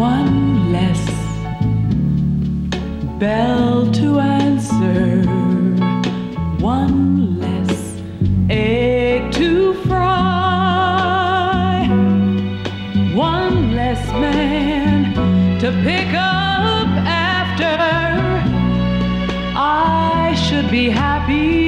one less bell to answer, one less egg to fry, one less man to pick up after. I should be happy.